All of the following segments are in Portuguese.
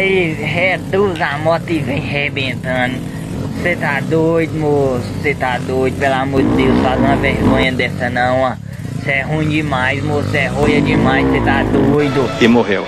Aí reduz a moto e vem rebentando. Você tá doido, moço? Você tá doido, pelo amor de Deus, faz uma vergonha dessa não, ó. Você é ruim demais, moço, você é roia demais, você tá doido. E morreu.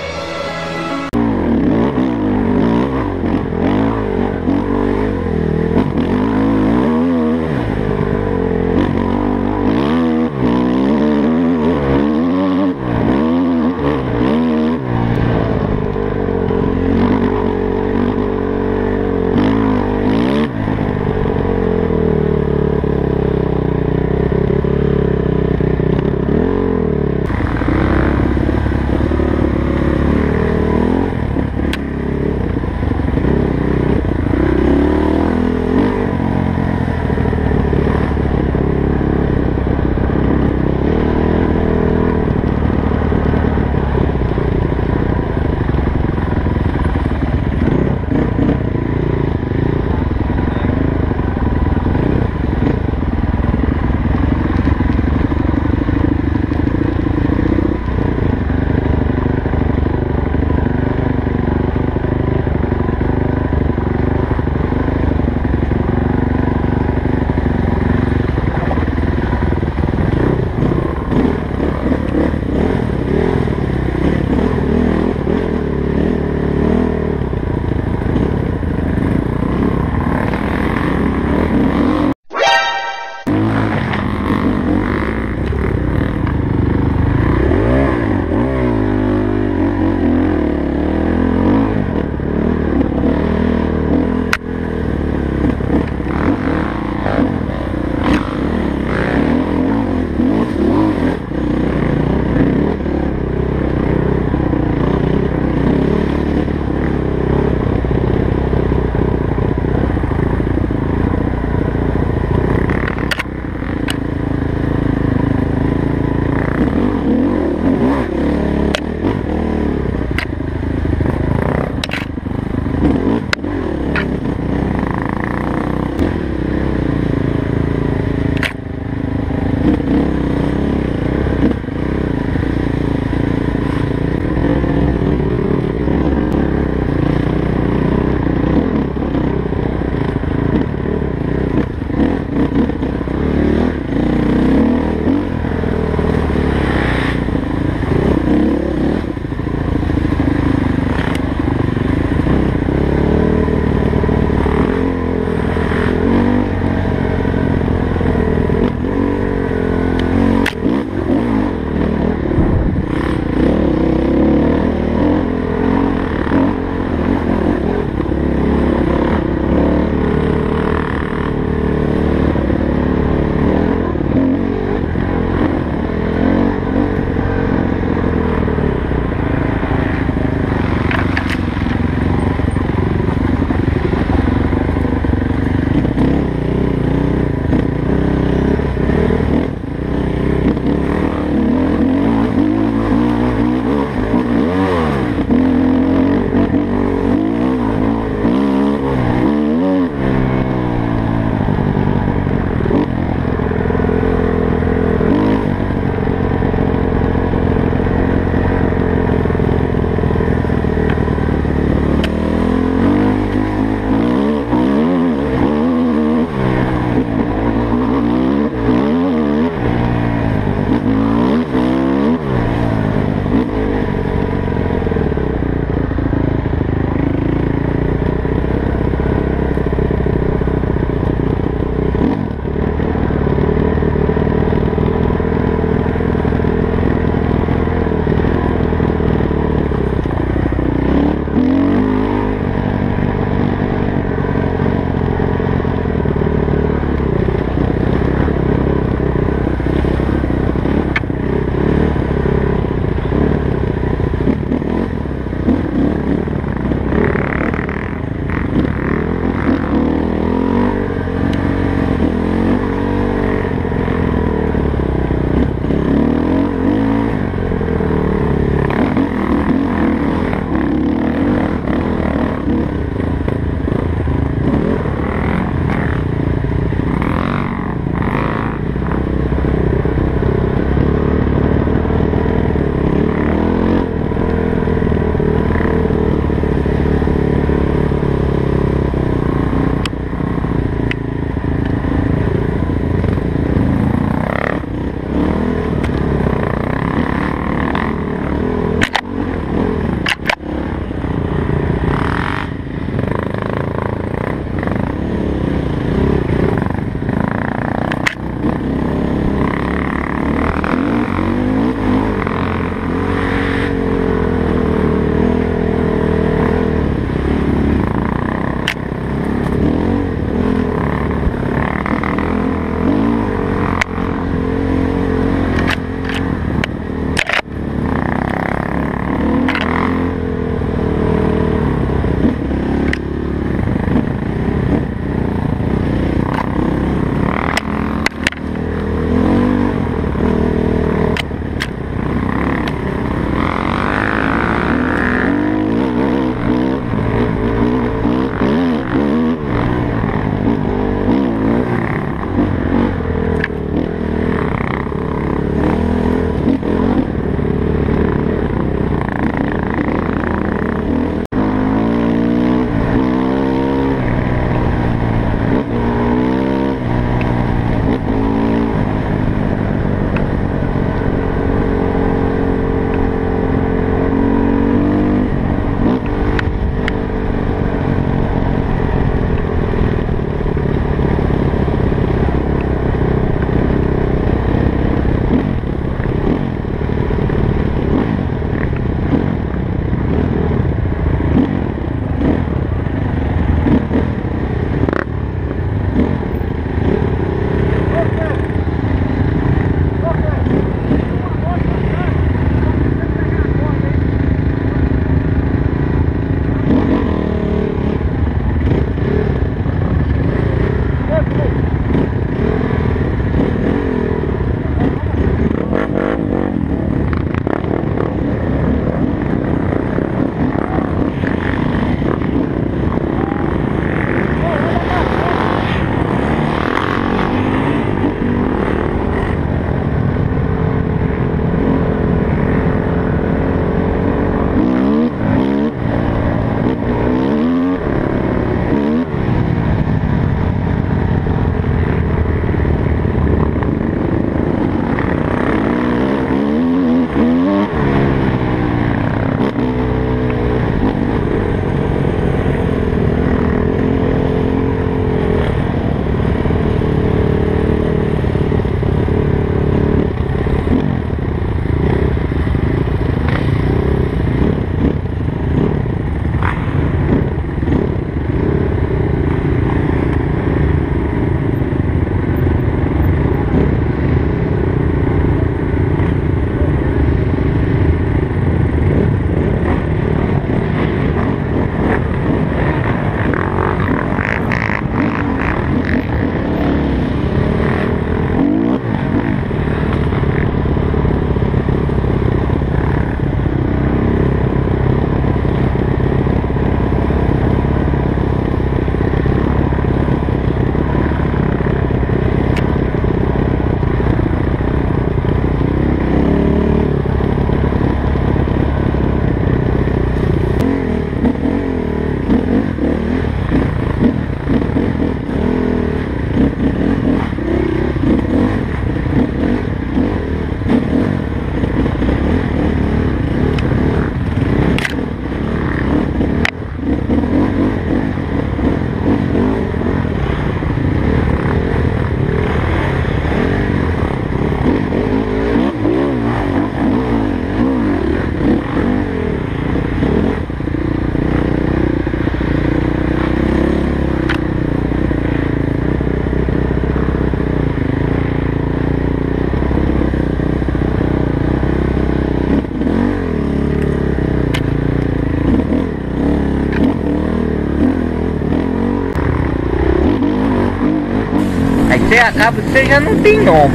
Acaba, você já não tem nome.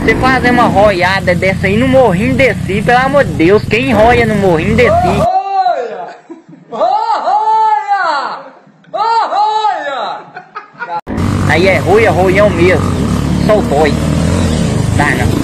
Você fazer uma roiada dessa aí no morrinho desse, pelo amor de Deus, quem roia no morrinho! Olha! Aí é roia, roião mesmo. Soltou aí. Dá não.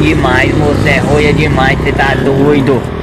Demais, moço. É roia demais, você tá doido.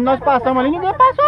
Nós passamos ali, ninguém passou